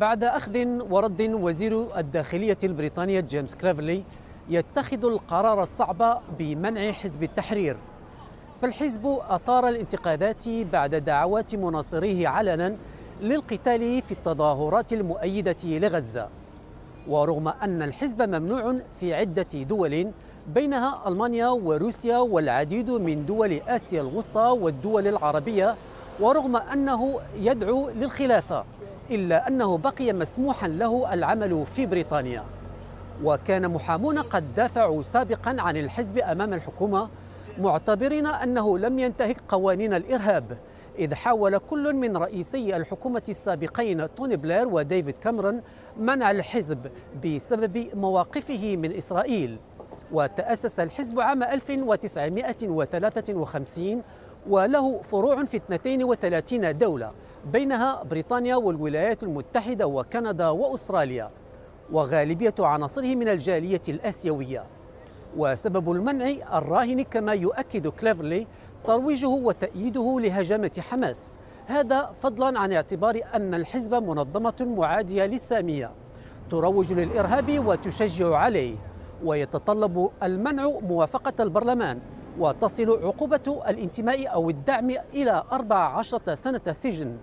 بعد أخذ ورد وزير الداخلية البريطاني جيمس كليفلي يتخذ القرار الصعب بمنع حزب التحرير. فالحزب أثار الانتقادات بعد دعوات مناصريه علنا للقتال في التظاهرات المؤيدة لغزة. ورغم أن الحزب ممنوع في عدة دول بينها ألمانيا وروسيا والعديد من دول آسيا الوسطى والدول العربية ورغم أنه يدعو للخلافة. إلا أنه بقي مسموحا له العمل في بريطانيا. وكان محامون قد دافعوا سابقا عن الحزب أمام الحكومة معتبرين أنه لم ينتهك قوانين الإرهاب إذ حاول كل من رئيسي الحكومة السابقين توني بلير وديفيد كاميرون منع الحزب بسبب مواقفه من إسرائيل. وتأسس الحزب عام 1953 وله فروع في 32 دولة بينها بريطانيا والولايات المتحدة وكندا وأستراليا وغالبية عناصره من الجالية الآسيوية. وسبب المنع الراهن كما يؤكد كليفرلي ترويجه وتأييده لهجمة حماس. هذا فضلا عن اعتبار أن الحزب منظمة معادية للسامية. تروج للإرهاب وتشجع عليه ويتطلب المنع موافقة البرلمان. وتصل عقوبة الانتماء أو الدعم إلى 14 سنة سجن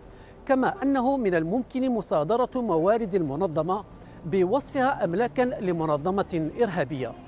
كما أنه من الممكن مصادرة موارد المنظمة بوصفها أملاكا لمنظمة إرهابية.